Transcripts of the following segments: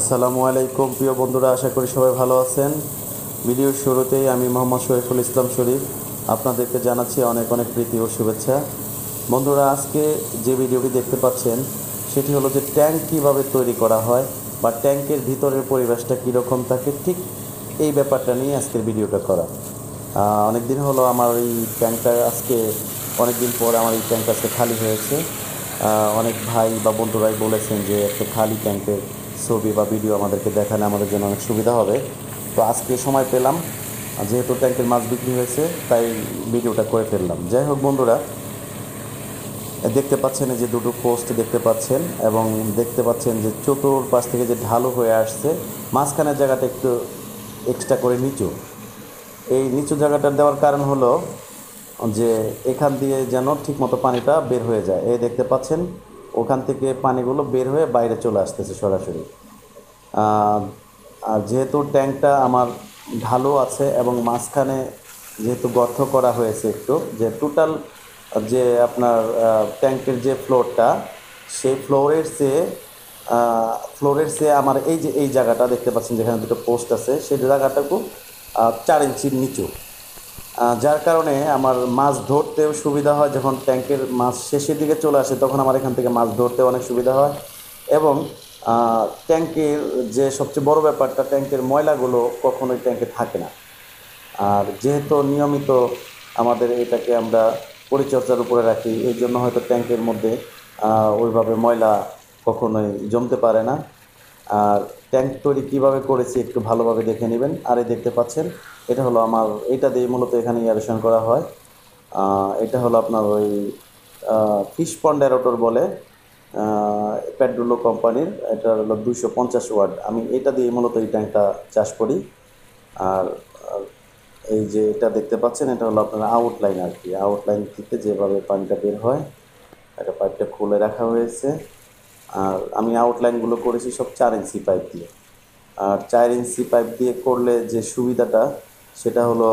আসসালামু আলাইকুম, প্রিয় বন্ধুরা, আশা করি সবাই ভালো আছেন। ভিডিওর শুরুতেই আমি মোহাম্মদ শরীফুল ইসলাম শরীফ আপনাদেরকে জানাচ্ছি অনেক অনেক প্রীতি ও শুভেচ্ছা। বন্ধুরা, আজকে যে ভিডিওটি দেখতে পাচ্ছেন, সেটি হলো যে ট্যাঙ্ক কীভাবে তৈরি করা হয় বা ট্যাঙ্কের ভিতরের পরিবেশটা কীরকম থাকে ঠিক এই ব্যাপারটা নিয়ে আজকের ভিডিওটা করা। অনেক দিন হলো আমার এই ট্যাঙ্কটা আজকে অনেক দিন পর আমার এই ট্যাঙ্ক আজকে খালি হয়েছে। অনেক ভাই বা বন্ধুরাই বলেছেন যে একটা খালি ট্যাঙ্কের ছবি বা ভিডিও আমাদেরকে দেখালে আমাদের জন্য অনেক সুবিধা হবে। তো আজকে সময় পেলাম যেহেতু ট্যাঙ্কের মাছ বিক্রি হয়েছে, তাই ভিডিওটা করে ফেললাম। যাই হোক বন্ধুরা, দেখতে পাচ্ছেন যে দুটো পোস্ট দেখতে পাচ্ছেন, এবং দেখতে পাচ্ছেন যে চতুর্পাশ থেকে যে ঢালু হয়ে আসছে, মাঝখানের জায়গাটা একটু এক্সট্রা করে নিচু। এই নিচু জায়গাটা দেওয়ার কারণ হলো যে এখান দিয়ে যেন ঠিকমতো পানিটা বের হয়ে যায়। এই দেখতে পাচ্ছেন ওখান থেকে পানিগুলো বের হয়ে বাইরে চলে আসতেছে সরাসরি। আর যেহেতু ট্যাঙ্কটা আমার ঢালু আছে এবং মাঝখানে যেহেতু গর্ত করা হয়েছে একটু যে টোটাল যে আপনার ট্যাঙ্কের যে ফ্লোরটা সেই ফ্লোরের চেয়ে ফ্লোরের চেয়ে আমার এই যে এই জায়গাটা দেখতে পাচ্ছেন যেখানে দুটো পোস্ট আছে সেই জায়গাটাকু আহ, চার ইঞ্চির নিচু। যার কারণে আমার মাছ ধরতেও সুবিধা হয় যখন ট্যাঙ্কের মাছ শেষের দিকে চলে আসে, তখন আমার এখান থেকে মাছ ধরতেও অনেক সুবিধা হয়। এবং ট্যাঙ্কের যে সবচেয়ে বড় ব্যাপারটা, ট্যাঙ্কের ময়লাগুলো কখনোই ট্যাঙ্কে থাকে না। আর যেহেতু নিয়মিত আমাদের এটাকে আমরা পরিচর্যার উপরে রাখি, এই জন্য হয়তো ট্যাঙ্কের মধ্যে ওইভাবে ময়লা কখনোই জমতে পারে না। আর ট্যাঙ্ক তৈরি কীভাবে করেছি একটু ভালোভাবে দেখে নেবেন। আর এই দেখতে পাচ্ছেন, এটা হলো আমার, এটা দিয়ে মূলত এখানে ইয়ারেশন করা হয়। এটা হলো আপনার ওই ফিশ পন্ড অ্যারোটর বলে প্যাড্রোলো কোম্পানির এটা হলো দুশো পঞ্চাশ ওয়াট। আমি এটা দিয়ে মূলত এই ট্যাঙ্কটা চাষ করি। আর এই যে এটা দেখতে পাচ্ছেন, এটা হলো আপনার আউটলাইন আর কি। আউটলাইন থেকে যেভাবে পানিটা বের হয়, একটা পাইপটা খুলে রাখা হয়েছে। আর আমি আউটলাইনগুলো করেছি সব চার ইঞ্চি পাইপ দিয়ে। আর চার ইঞ্চি পাইপ দিয়ে করলে যে সুবিধাটা, সেটা হলো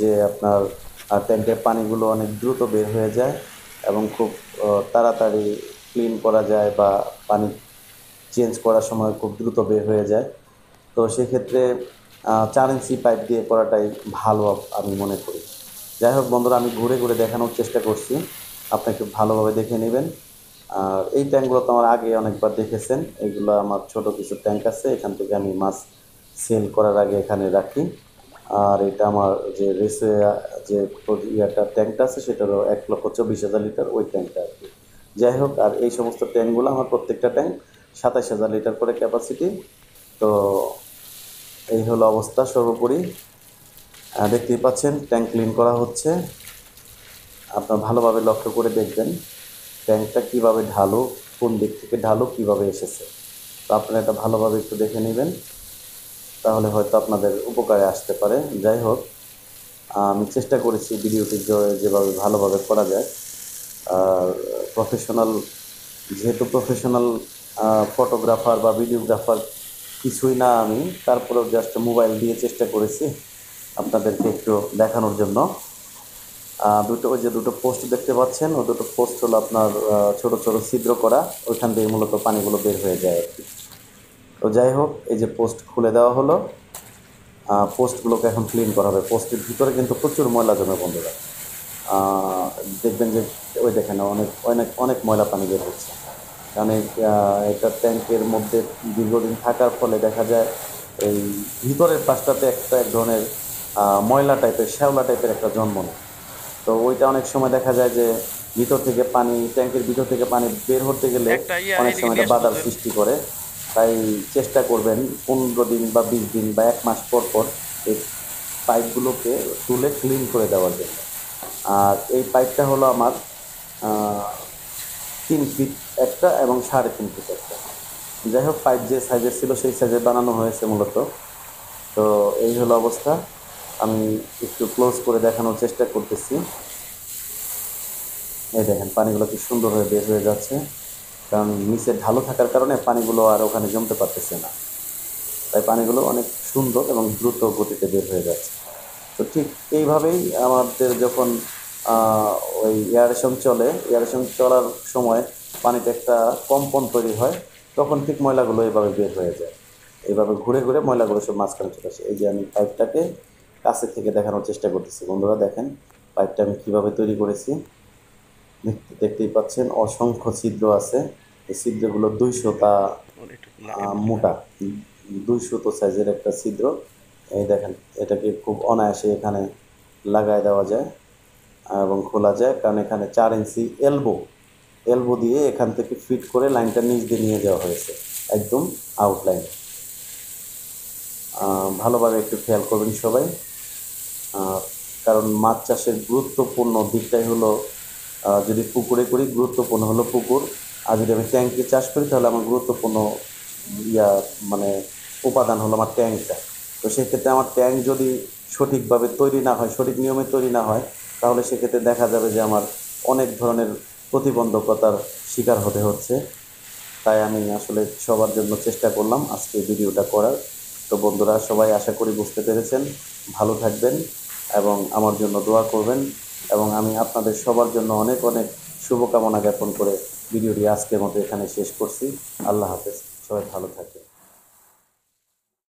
যে আপনার ট্যাঙ্কের পানিগুলো অনেক দ্রুত বের হয়ে যায় এবং খুব তাড়াতাড়ি ক্লিন করা যায় বা পানি চেঞ্জ করার সময় খুব দ্রুত বের হয়ে যায়। তো সেক্ষেত্রে চার ইঞ্চি পাইপ দিয়ে করাটাই ভালো আমি মনে করি। যাই হোক বন্ধুরা, আমি ঘুরে ঘুরে দেখানোর চেষ্টা করছি। আপনাকে ভালোভাবে দেখে নেবেন। আর এই ট্যাঙ্কগুলো তো আমার আগে অনেকবার দেখেছেন। এগুলো আমার ছোট কিছু ট্যাঙ্ক আছে, এখান থেকে আমি মাছ সেল করার আগে এখানে রাখি। আর এটা আমার যে রেসে, যে ইয়াটা ট্যাঙ্কটা আছে সেটা হলো এক লক্ষ চব্বিশ হাজার লিটার ওই ট্যাঙ্কটা আর কি। যাই হোক, আর এই সমস্ত ট্যাঙ্কগুলো আমার প্রত্যেকটা ট্যাঙ্ক সাতাশ হাজার লিটার করে ক্যাপাসিটি তো এই হলো অবস্থা সর্বোপরি। দেখতেই পাচ্ছেন, ট্যাঙ্ক ক্লিন করা হচ্ছে। আপনার ভালোভাবে লক্ষ্য করে দেখবেন। ট্যাঙ্কটা কীভাবে ঢালো? কোন দিক থেকে ঢালো? কীভাবে এসেছে? তো আপনারা এটা ভালোভাবে একটু দেখে নেবেন। তাহলে হয়তো আপনাদের উপকারে আসতে পারে। যাই হোক, আমি চেষ্টা করেছি ভিডিওটি যেভাবে ভালোভাবে করা যায়। আর প্রফেশনাল যেহেতু প্রফেশনাল ফটোগ্রাফার বা ভিডিওগ্রাফার কিছুই না আমি, তারপরেও জাস্ট মোবাইল দিয়ে চেষ্টা করেছি আপনাদেরকে একটু দেখানোর জন্য। দুটো ওই যে দুটো পোস্ট দেখতে পাচ্ছেন ওই দুটো পোস্ট হলো আপনার ছোট ছোট ছিদ্র করা ওইখান থেকে মূলত পানিগুলো বের হয়ে যায় আর কি। তো যাই হোক এই যে পোস্ট খুলে দেওয়া হলো পোস্টগুলোকে এখন ক্লিন করা হবে। পোস্টের ভিতরে কিন্তু প্রচুর ময়লা জমে বন্ধুরা। দেখবেন যে ওই দেখেন অনেক অনেক অনেক ময়লা পানি বের হচ্ছে। কারণ এই, এটা ট্যাঙ্কের মধ্যে দীর্ঘদিন থাকার ফলে দেখা যায় এই ভিতরের পাশটাতে একটা এক ধরনের ময়লা টাইপের শ্যাওলা টাইপের একটা জন্ম নেয়। তো ওইটা অনেক সময় দেখা যায় যে ভিতর থেকে পানি ট্যাঙ্কের ভিতর থেকে পানি বের হতে গেলে ইয়ে অনেক সময় এটা বাধার সৃষ্টি করে। তাই চেষ্টা করবেন পনেরো দিন বা বিশ দিন বা এক মাস পর পর এই পাইপগুলোকে তুলে ক্লিন করে দেওয়ার জন্য। আর এই পাইপটা হলো আমার তিন ফিট একটা এবং সাড়ে তিন ফিট একটা। যাই হোক পাইপ যে সাইজের ছিল সেই সাইজের বানানো হয়েছে মূলত। তো এই হলো অবস্থা। আমি একটু ক্লোজ করে দেখানোর চেষ্টা করতেছি। এই দেখেন, পানিগুলো কি সুন্দর হয়ে বের হয়ে যাচ্ছে। কারণ নিচে ঢালু থাকার কারণে পানিগুলো আর ওখানে জমতে পারতেছে না। তাই পানিগুলো অনেক সুন্দর এবং দ্রুত গতিতে বের হয়ে যাচ্ছে। তো ঠিক এইভাবেই আমাদের যখন ওই এয়ারেশন চলে এয়ারেশন চলার সময় পানিতে একটা কম্পন তৈরি হয়, তখন ঠিক ময়লাগুলো এভাবে বের হয়ে যায়। এইভাবে ঘুরে ঘুরে ময়লাগুলো সব মাঝখানে চলে আসে। এই যে আমি পাইপটাকে কাছে থেকে দেখানোর চেষ্টা করতেছি। বন্ধুরা দেখেন পাইপটা আমি কীভাবে তৈরি করেছি। দেখতেই পাচ্ছেন অসংখ্য ছিদ্র আছে। এই ছিদ্রগুলো দুইশোটা মোটা দুইশত সাইজের একটা ছিদ্র। এই দেখেন এটাকে খুব অনায়াসে এখানে লাগায় দেওয়া যায় এবং খোলা যায়। কারণ এখানে চার ইঞ্চি এলবো এলবো দিয়ে এখান থেকে ফিট করে লাইনটা নিচ দিয়ে নিয়ে যাওয়া হয়েছে একদম আউটলাইন ভালোভাবে একটু খেয়াল করবেন সবাই। কারণ মাছ চাষের গুরুত্বপূর্ণ দিকটাই হলো যদি পুকুরে করি, গুরুত্বপূর্ণ হলো পুকুর। আর যদি আমি ট্যাঙ্কে চাষ করি, তাহলে আমার গুরুত্বপূর্ণ ইয়া মানে উপাদান হলো আমার ট্যাঙ্কটা তো সেক্ষেত্রে আমার ট্যাঙ্ক যদি সঠিকভাবে তৈরি না হয়, সঠিক নিয়মে তৈরি না হয়, তাহলে সেক্ষেত্রে দেখা যাবে যে আমার অনেক ধরনের প্রতিবন্ধকতার শিকার হতে হচ্ছে। তাই আমি আসলে সবার জন্য চেষ্টা করলাম আজকে ভিডিওটা করার। তো বন্ধুরা, সবাই আশা করি বুঝতে পেরেছেন। ভালো থাকবেন এবং আমার জন্য দোয়া করবেন। এবং আমি আপনাদের সবার জন্য অনেক অনেক শুভকামনা জ্ঞাপন করে ভিডিওটি আজকের মতো এখানে শেষ করছি। আল্লাহ হাফেজ। সবাই ভালো থাকবেন।